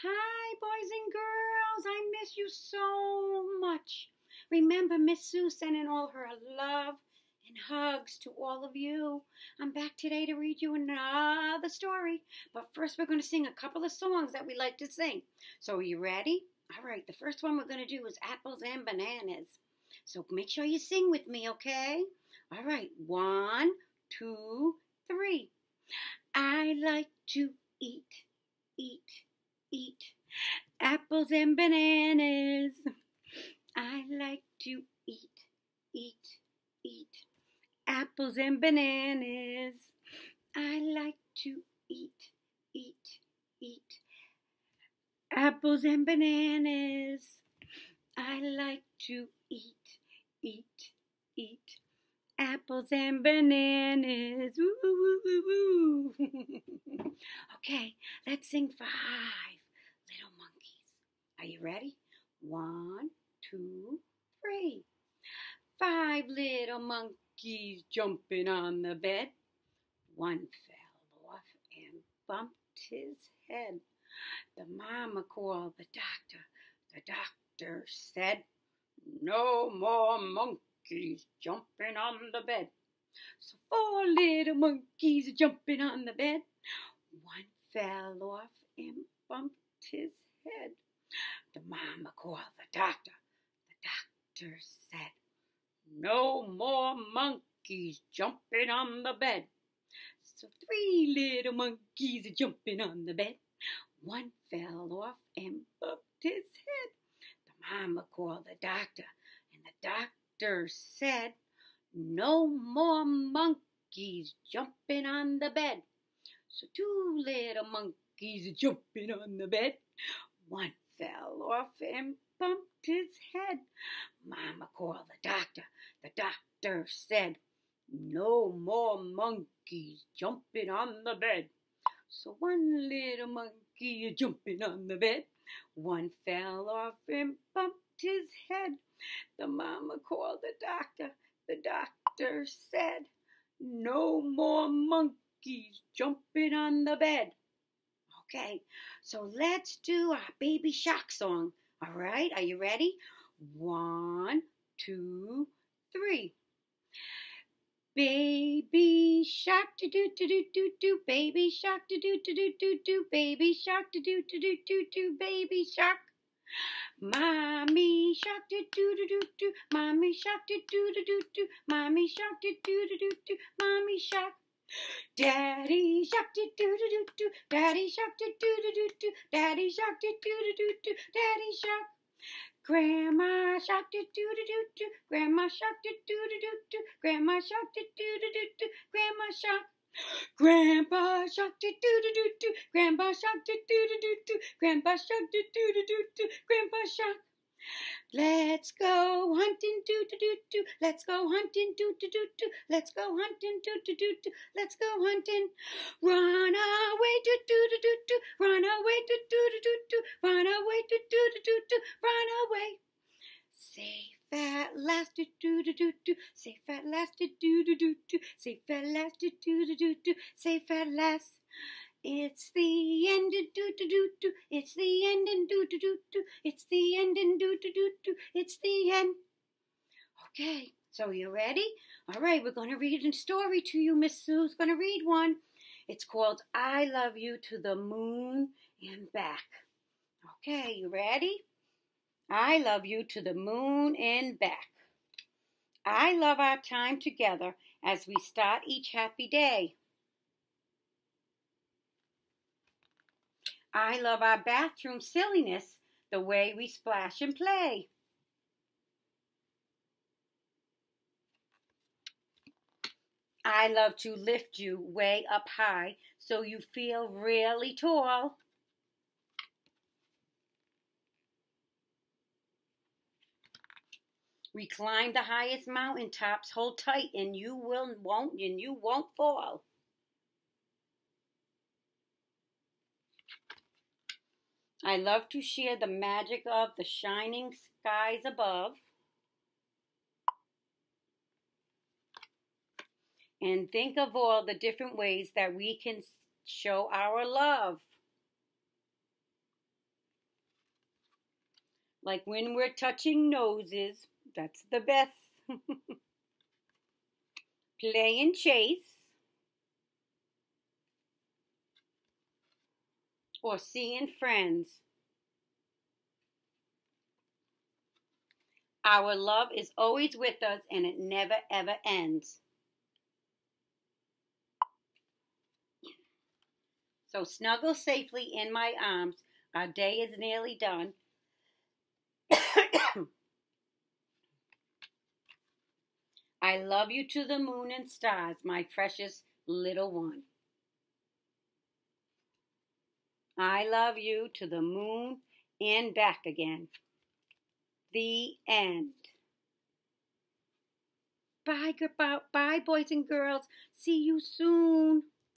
Hi, boys and girls. I miss you so much. Remember Miss Sue sending all her love and hugs to all of you. I'm back today to read you another story. But first, we're going to sing a couple of songs that we like to sing. So, are you ready? All right, the first one we're going to do is Apples and Bananas. So, make sure you sing with me, okay? All right, one, two, three. I like to eat, eat eat apples and bananas. I like to eat, eat, eat apples and bananas. I like to eat, eat, eat apples and bananas. I like to eat, eat, eat apples and bananas. Okay, let's sing five little monkeys. Are you ready? One, two, three. Five little monkeys jumping on the bed. One fell off and bumped his head. The mama called the doctor. The doctor said, No more monkeys jumping on the bed. So four little monkeys jumping on the bed. One fell off and bumped his head. The mama called the doctor. The doctor said, No more monkeys jumping on the bed. So three little monkeys are jumping on the bed. One fell off and bumped his head. The mama called the doctor, and the doctor said, No more monkeys jumping on the bed. So two little monkeys He's jumping on the bed. One fell off and bumped his head. Mama called the doctor. The doctor said, No more monkeys jumping on the bed. So one little monkey jumping on the bed. One fell off and bumped his head. The mama called the doctor. The doctor said, No more monkeys jumping on the bed. Okay, so let's do our baby shark song. All right, are you ready? One, two, three. Baby shark do do do do do do baby shark do do do do do do baby shark do do do do do do baby shark Mommy shark do do do do do mommy shark do do do do do mommy shark do do do do do mommy shark Daddy shark do do do do do. Daddy shark do do do do do. Daddy shark do do do do do. Daddy shark. Grandma shark do do do do do. Grandma shark do do do do do. Grandma shark do do do do do. Grandma shark. Grandpa shark do do do do do. Grandpa shark do do do do do. Grandpa shark do do do do do. Grandpa shark. Let's go hunting, do do do do. Let's go hunting, do do do do. Let's go hunting, do do do do. Let's go hunting. Run away, do do do do do. Run away, do do do do do. Run away, do do do do do. Run away. Safe at last, do do do do do. Safe at last, do do do do do. Safe at last, do do do do do. Safe at last. It's the end and do do do do. It's the end and do do do do. It's the end and do do do do. It's the end. Okay, so you ready? All right, we're going to read a story to you. Miss Sue's going to read one. It's called I Love You to the Moon and Back. Okay, you ready? I love you to the moon and back. I love our time together as we start each happy day. I love our bathroom silliness, the way we splash and play. I love to lift you way up high so you feel really tall. We climb the highest mountain tops, hold tight and you will won't and you won't fall. I love to share the magic of the shining skies above. And think of all the different ways that we can show our love. Like when we're touching noses, that's the best. Play and chase. Or seeing friends. Our love is always with us and it never ever ends. So snuggle safely in my arms. Our day is nearly done. I love you to the moon and stars, my precious little one. I love you to the moon and back again. The end. Bye, goodbye, bye, boys and girls. See you soon.